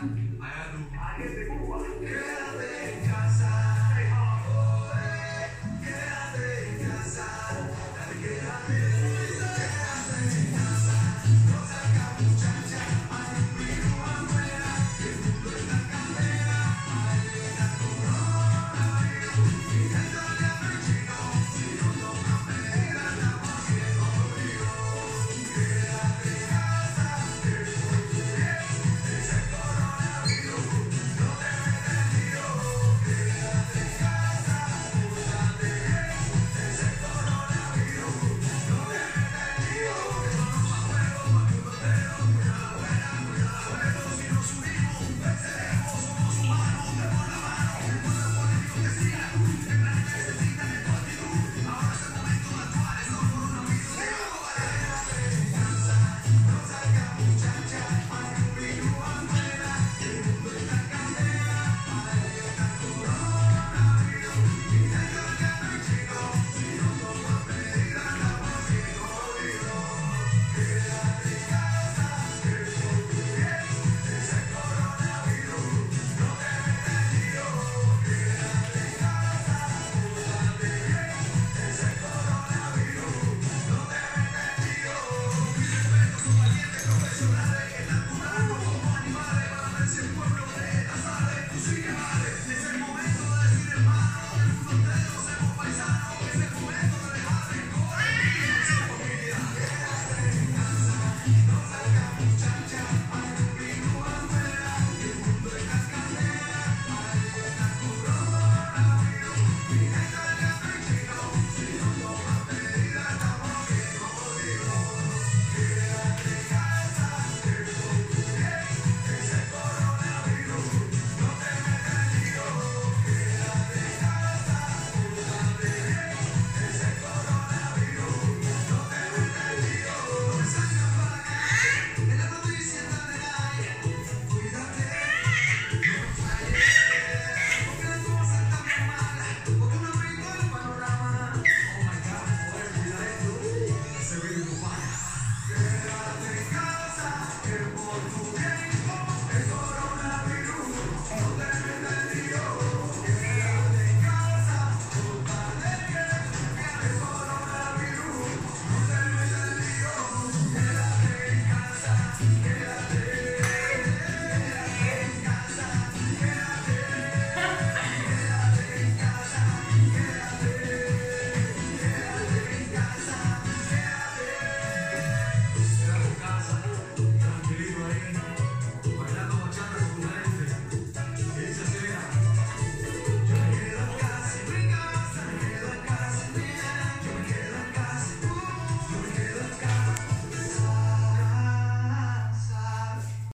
back